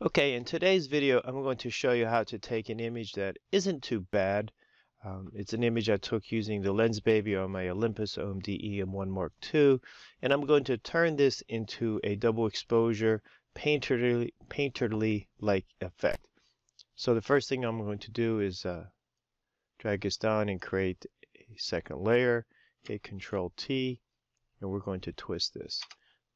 Okay, in today's video, I'm going to show you how to take an image that isn't too bad. Um, it's an image I took using the Lensbaby on my Olympus OMD EM1 Mark II, and I'm going to turn this into a double exposure painterly, painterly like effect. So the first thing I'm going to do is uh, drag this down and create a second layer, hit Control T, and we're going to twist this.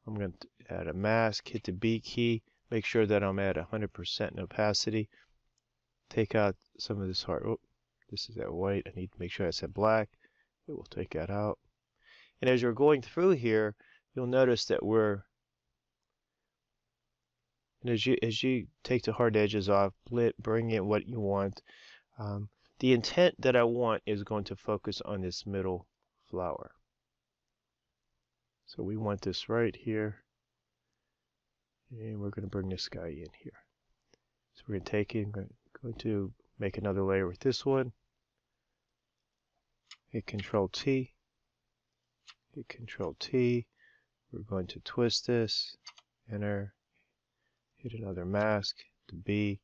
I'm going to add a mask, hit the B key, Make sure that I'm at 100% in opacity. Take out some of this hard. Oh, this is at white. I need to make sure it's at black. It will take that out. And as you're going through here, you'll notice that we're and as you as you take the hard edges off, bring in what you want. Um, the intent that I want is going to focus on this middle flower. So we want this right here. And we're going to bring this guy in here. So we're going to take it, going to make another layer with this one. Hit Control T. Hit Control T. We're going to twist this, enter, hit another mask, to B.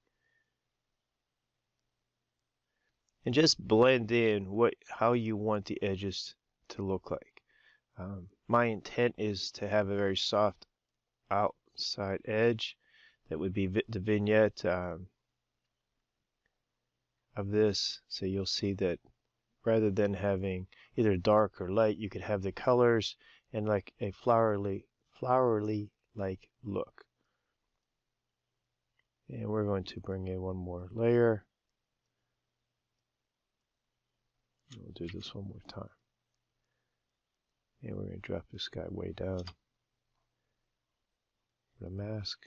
And just blend in what how you want the edges to look like. Um, my intent is to have a very soft out side edge. That would be the vignette um, of this. So you'll see that rather than having either dark or light, you could have the colors and like a flowery, flowery like look. And we're going to bring in one more layer. We'll do this one more time. And we're going to drop this guy way down a mask.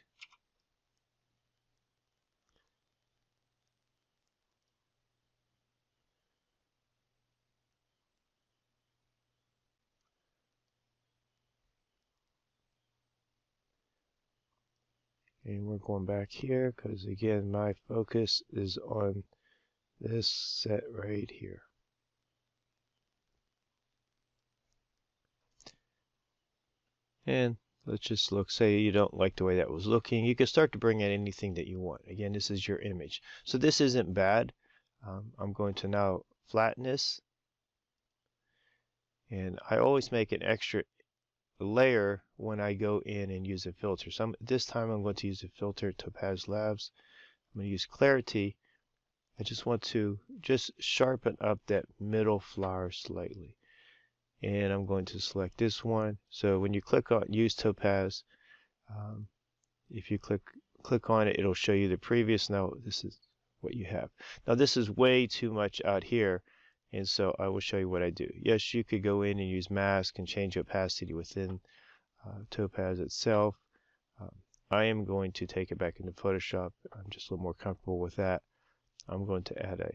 And we're going back here because again my focus is on this set right here. And let's just look, say you don't like the way that was looking, you can start to bring in anything that you want. Again, this is your image. So this isn't bad. Um, I'm going to now flatten this. And I always make an extra layer when I go in and use a filter. So this time I'm going to use a filter Topaz Labs. I'm going to use Clarity. I just want to just sharpen up that middle flower slightly and I'm going to select this one. So when you click on use topaz, um, if you click click on it, it'll show you the previous. Now this is what you have. Now this is way too much out here, and so I will show you what I do. Yes, you could go in and use mask and change opacity within uh, Topaz itself. Um, I am going to take it back into Photoshop. I'm just a little more comfortable with that. I'm going to add a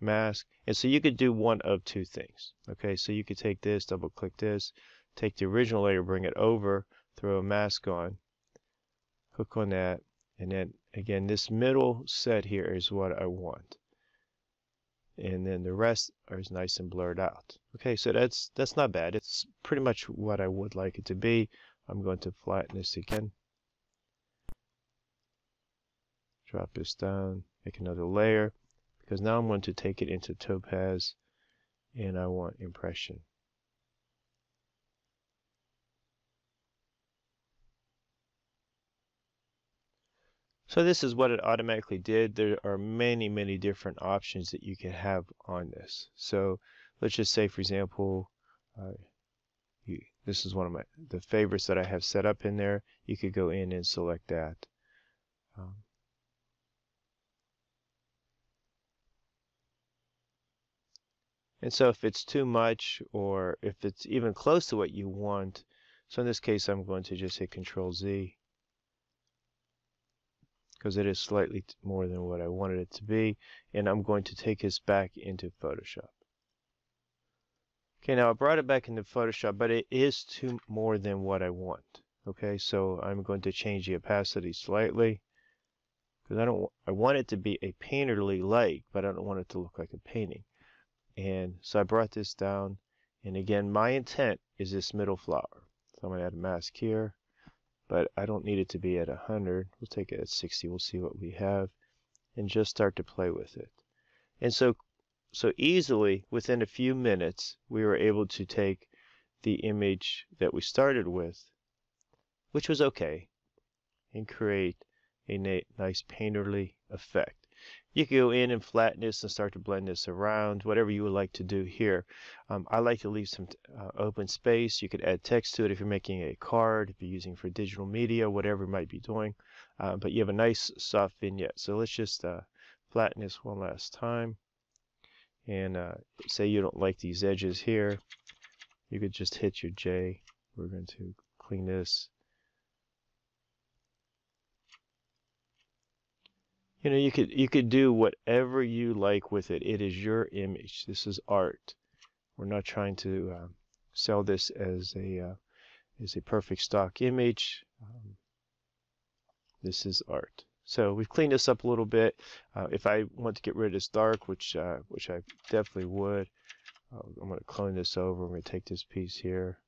mask. And so you could do one of two things. Okay, so you could take this, double click this, take the original layer, bring it over, throw a mask on, click on that, and then again, this middle set here is what I want. And then the rest is nice and blurred out. Okay, so that's that's not bad. It's pretty much what I would like it to be. I'm going to flatten this again. Drop this down, make another layer because now I'm going to take it into topaz and I want impression. So this is what it automatically did. There are many, many different options that you can have on this. So let's just say, for example, uh, you, this is one of my the favorites that I have set up in there. You could go in and select that. Um, And so if it's too much or if it's even close to what you want, so in this case I'm going to just hit Control Z because it is slightly more than what I wanted it to be and I'm going to take this back into Photoshop. Okay, now I brought it back into Photoshop, but it is too more than what I want. Okay, so I'm going to change the opacity slightly because I don't I want it to be a painterly like, but I don't want it to look like a painting. And so I brought this down. And again, my intent is this middle flower. So I'm going to add a mask here. but I don't need it to be at 100. We'll take it at 60. We'll see what we have and just start to play with it. And so, so easily within a few minutes, we were able to take the image that we started with, which was okay, and create a nice painterly effect. You can go in and flatten this and start to blend this around, whatever you would like to do here. Um, I like to leave some uh, open space. You could add text to it if you're making a card, if you're using for digital media, whatever you might be doing. Uh, but you have a nice soft vignette. So let's just uh, flatten this one last time. And uh, say you don't like these edges here, you could just hit your J. We're going to clean this you know you could you could do whatever you like with it. It is your image. This is art. We're not trying to um, sell this as a uh, as a perfect stock image. Um, this is art. So we've cleaned this up a little bit. Uh, if I want to get rid of this dark which uh, which I definitely would uh, I'm going to clone this over. I'm going to take this piece here.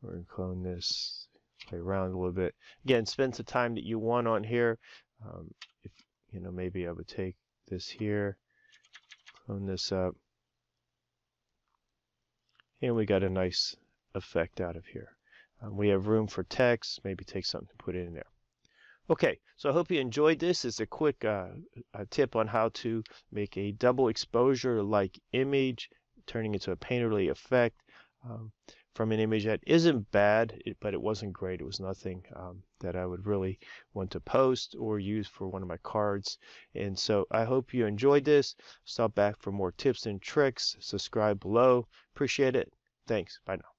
We're going to clone this play around a little bit. Again spend the time that you want on here. Um, you know, maybe I would take this here, clone this up, and we got a nice effect out of here. Um, we have room for text, maybe take something to put in there. Okay, so I hope you enjoyed this. It's a quick uh, a tip on how to make a double exposure like image, turning into a painterly effect. Um, from an image that isn't bad, but it wasn't great. It was nothing um, that I would really want to post or use for one of my cards. And so I hope you enjoyed this. Stop back for more tips and tricks. Subscribe below. Appreciate it. Thanks. Bye now.